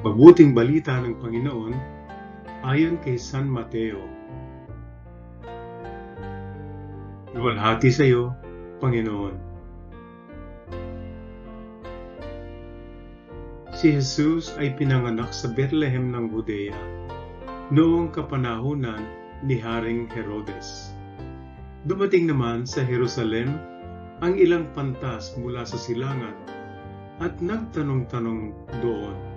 Mabuting balita ng Panginoon ayon kay San Mateo. Luwalhati sa iyo, Panginoon. Si Jesus ay pinanganak sa Bethlehem ng Judea noong kapanahunan ni Haring Herodes. Dumating naman sa Jerusalem ang ilang pantas mula sa silangan at nagtanong-tanong doon.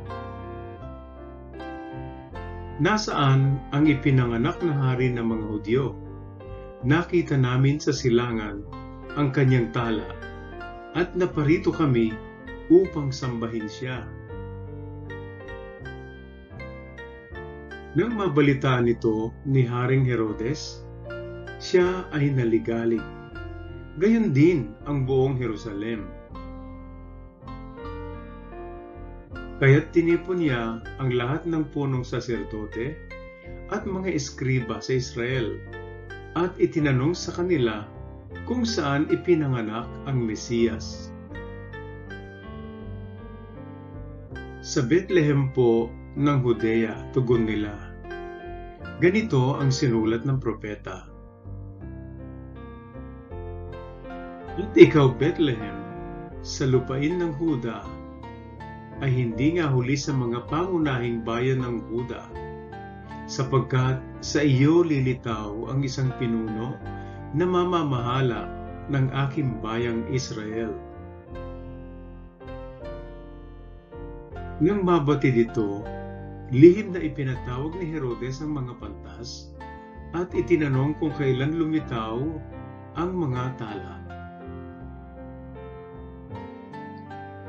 Nasaan ang ipinanganak na hari ng mga Hudyo? Nakita namin sa silangan ang kanyang tala at naparito kami upang sambahin siya. Nang mabalitaan ito ni Haring Herodes, siya ay naligalig. Gayon din ang buong Jerusalem. Kaya't tinipon niya ang lahat ng punong saserdote at mga eskriba sa Israel at itinanong sa kanila kung saan ipinanganak ang Mesiyas. Sa Bethlehem po ng Judea, tugon nila. Ganito ang sinulat ng propeta. At ikaw, Bethlehem, sa lupain ng Huda, ay hindi nga huli sa mga pangunahing bayan ng Huda, sapagkat sa iyo lilitaw ang isang pinuno na mamamahala ng aking bayang Israel. Nang mabati dito, lihim na ipinatawag ni Herodes ang mga pantas at itinanong kung kailan lumitaw ang mga tala.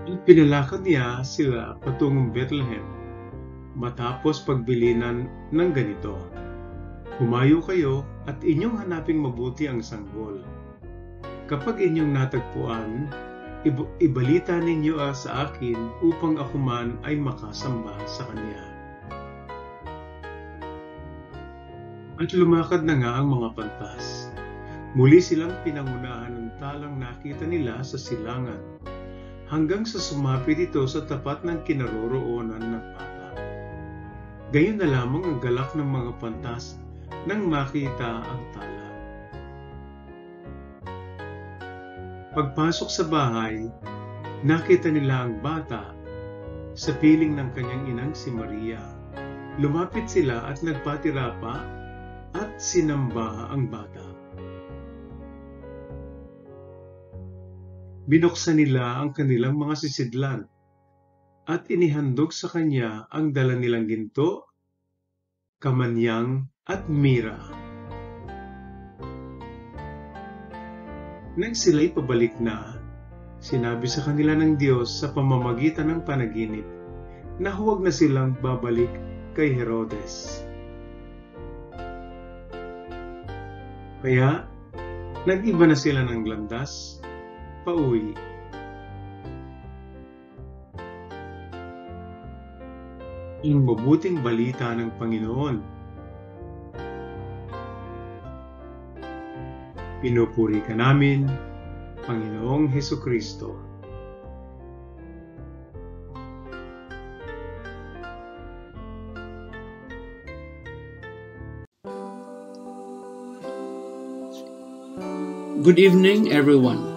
Pinalakad niya sila patungong Bethlehem matapos pagbilinan ng ganito. Humayo kayo at inyong hanaping mabuti ang sanggol. Kapag inyong natagpuan, ibalita ninyo sa akin upang ako man ay makasamba sa kanya. At lumakad na nga ang mga pantas. Muli silang pinangunahan ng talang nakita nila sa silangan hanggang sa sumapit ito sa tapat ng kinaroroonan ng bata. Gayon na lamang ang galak ng mga pantas nang makita ang tala. Pagpasok sa bahay, nakita nila ang bata sa piling ng kanyang inang si Maria. Lumapit sila at nagpatira pa at sinamba ang bata. Binuksan nila ang kanilang mga sisidlan at inihandog sa kanya ang dala nilang ginto, kamanyang at mira. Nang sila'y pabalik na, sinabi sa kanila ng Diyos sa pamamagitan ng panaginip na huwag na silang babalik kay Herodes. Kaya, nag-iba na sila ng landas pauwi. Ang mabuting balita ng Panginoon. Pinupuri ka namin, Panginoong Heso Kristo. Good evening, everyone.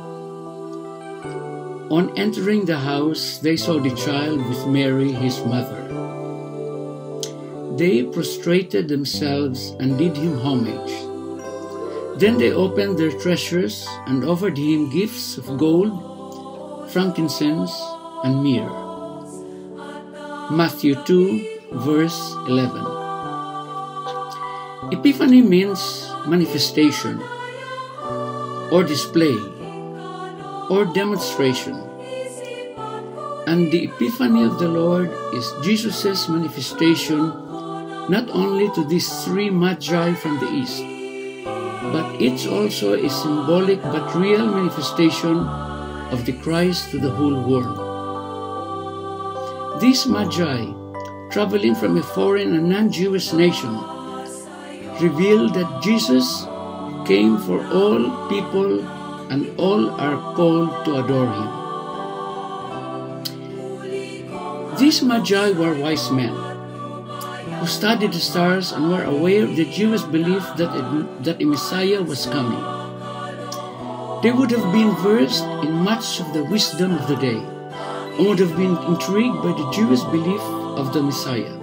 On entering the house, they saw the child with Mary, his mother. They prostrated themselves and did him homage. Then they opened their treasures and offered him gifts of gold, frankincense, and myrrh. Matthew 2, verse 11. Epiphany means manifestation or display or demonstration. And the Epiphany of the Lord is Jesus' manifestation not only to these three magi from the east, but it's also a symbolic but real manifestation of the Christ to the whole world. These magi, traveling from a foreign and non-Jewish nation, reveal that Jesus came for all people and all are called to adore him. These magi were wise men who studied the stars and were aware of the Jewish belief that a, that a Messiah was coming. They would have been versed in much of the wisdom of the day and would have been intrigued by the Jewish belief of the Messiah.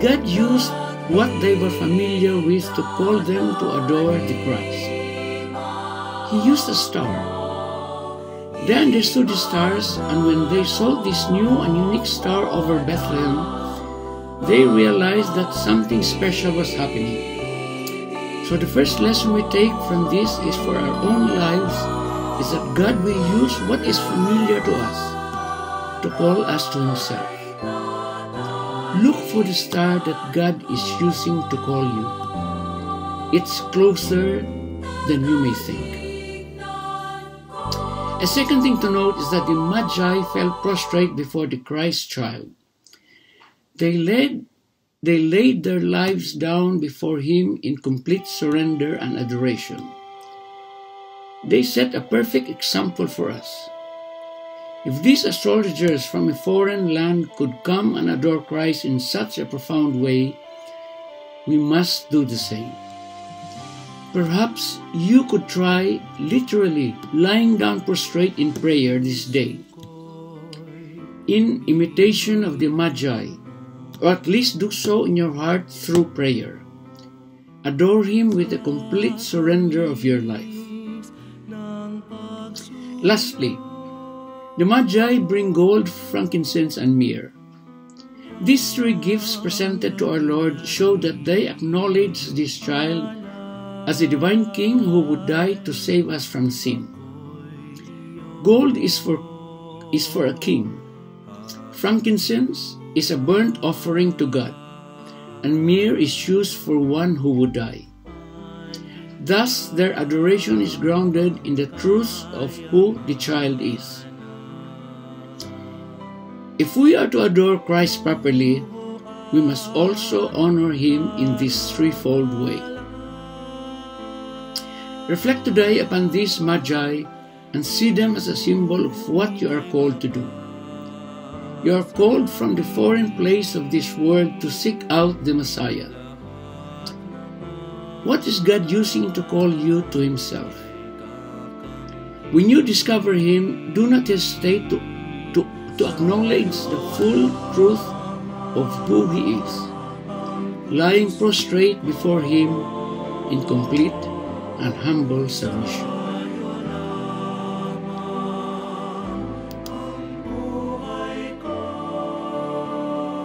God used what they were familiar with to call them to adore the Christ. He used a star Then they understood the stars, and when they saw this new and unique star over Bethlehem, they realized that something special was happening. So the first lesson we take from this is for our own lives is that God will use what is familiar to us to call us to Himself. Look for the star that God is using to call you. It's closer than you may think. A second thing to note is that the Magi fell prostrate before the Christ child. They laid, they laid their lives down before him in complete surrender and adoration. They set a perfect example for us. If these astrologers from a foreign land could come and adore Christ in such a profound way, we must do the same. Perhaps you could try literally lying down prostrate in prayer this day, in imitation of the Magi, or at least do so in your heart through prayer. Adore Him with a complete surrender of your life. Lastly, the Magi bring gold, frankincense, and myrrh. These three gifts presented to our Lord show that they acknowledge this child as a divine king who would die to save us from sin. Gold is for, is for a king. Frankincense is a burnt offering to God, and myrrh is used for one who would die. Thus, their adoration is grounded in the truth of who the child is. If we are to adore Christ properly, we must also honor him in this threefold way. Reflect today upon these magi and see them as a symbol of what you are called to do. You are called from the foreign place of this world to seek out the Messiah. What is God using to call you to Himself? When you discover Him, do not hesitate to, to, to acknowledge the full truth of who He is, lying prostrate before Him in complete and humble submission.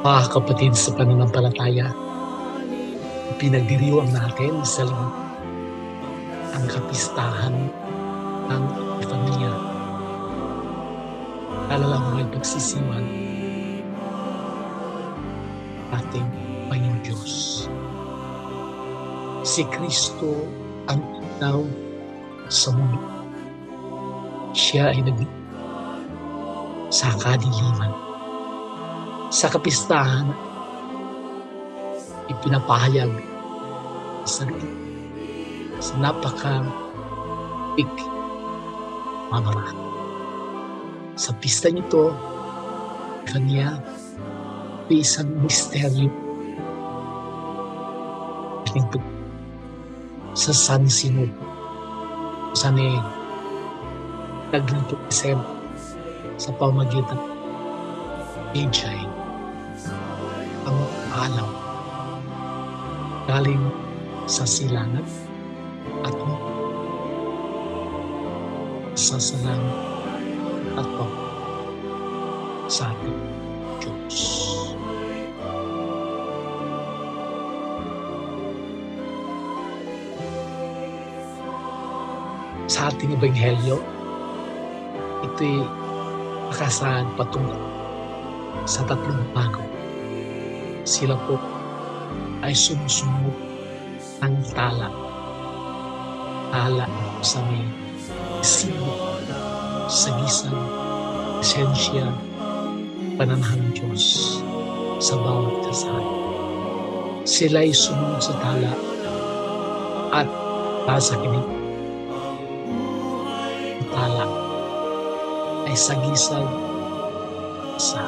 Mga kapatid sa pananampalataya, pinagdiriwang natin sa loob ang kapistahan ng pamilya. Alala mo ay pagsisiwan ating Panginoon Diyos. Si Kristo ang ilaw sa mundo. Siya ay nag sa kadiliman. Sa kapistahan, ipinapahayag sa sa napaka big mamama. Sa pista nito, kanya may isang misteryo sa San Sinod. Saan eh, naglutupisem sa pamagitan Ajay ang alaw galing sa silangan at sa salang at sa ating Diyos. Sa ating ebanghelyo, ito'y nakasaan patungo sa tatlong bago. Sila po ay sumusunod ng tala. Tala sa may isibo, sagisan, esensya, pananahang Diyos sa bawat kasama. Sila ay sumunod sa tala at sa kinig ay sagisag sa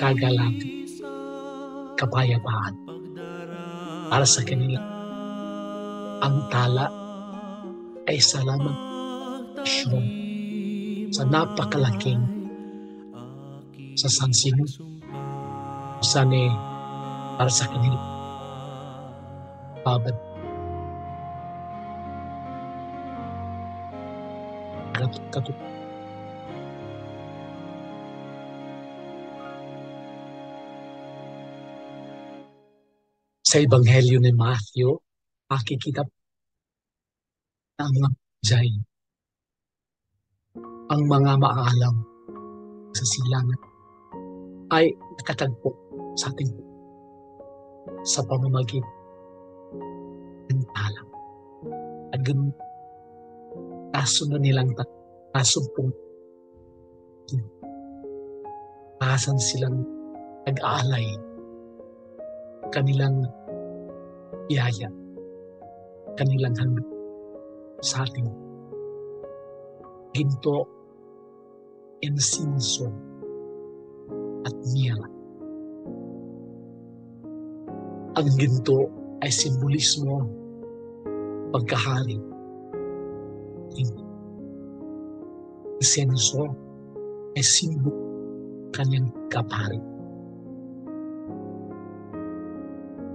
kagalang kapayapaan para sa kanila. Ang tala ay lamang asyon sa napakalaking sa sansino sani para sa kanila. Babad katut sa Ebanghelyo ni Matthew, makikita ang mga jay, ang mga maalam sa silangan ay nakatagpo sa ating sa pamamagitan ng talang. At ganun, kaso na nilang kaso pong kasan silang nag-aalay kanilang biyaya, kanilang handog sa ating ginto, insinso, at mira. Ang ginto ay simbolismo pagkahari. Insenso ay simbolo kanyang kapari.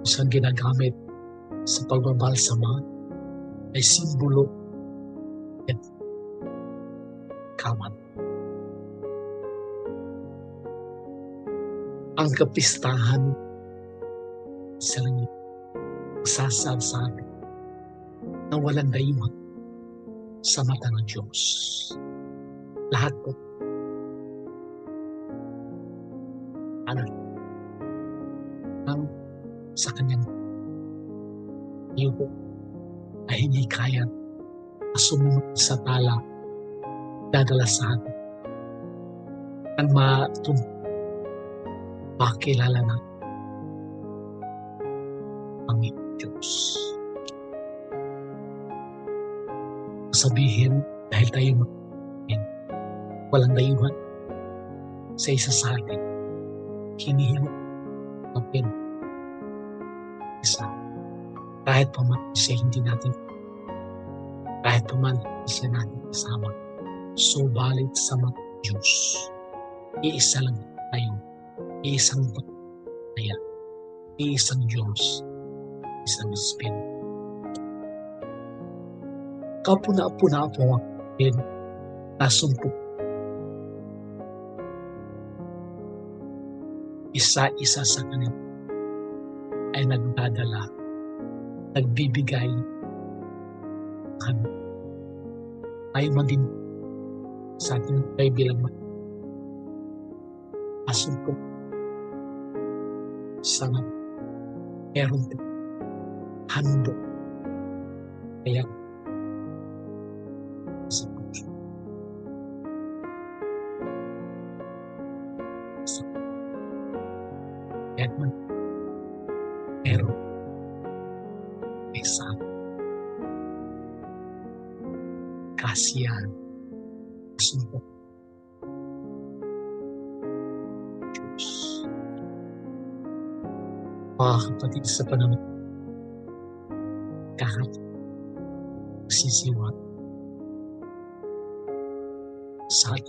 Isang ginagamit sa pagbabalsama ay simbolo at kaman. Ang kapistahan sa langit sasabsabi na walang dayuhan sa mata ng Diyos. Lahat po. Ano? Ang sa kanyang yuko ay hindi kaya sumunod sa tala dadala sa atin ang matum makilala na Sabihin, dahil tayo mag walang dayuhan sa isa sa atin, hinihimo kapin isa. Kahit pa man siya hindi natin, kahit pa man siya natin kasama, subalit sa mga Diyos, iisa lang tayo, iisang kaya, iisang Diyos, isang Espiritu. Kapuna-puna po akin, nasumpo. Isa-isa sa kanila ay nagdadala, nagbibigay kami. Tayo man din sa ating tayo bilang asumpo sa meron handog. Kaya kaya man pero isa kasiyan sumpo Diyos. Mga kapatid sa panahon kahit sisiwa sa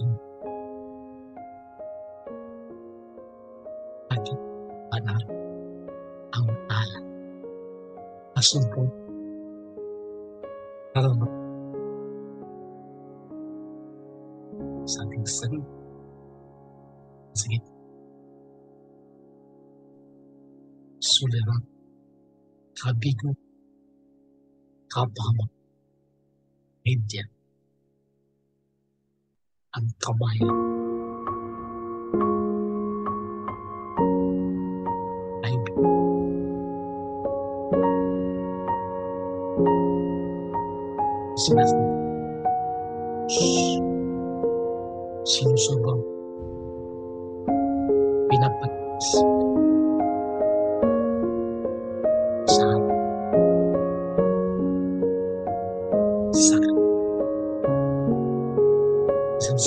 tersebut dalam saking seru segitu Suleman tabiku kabama India antamaya semester. Sinusubong. Pinapagis. Saan? Saan? Isang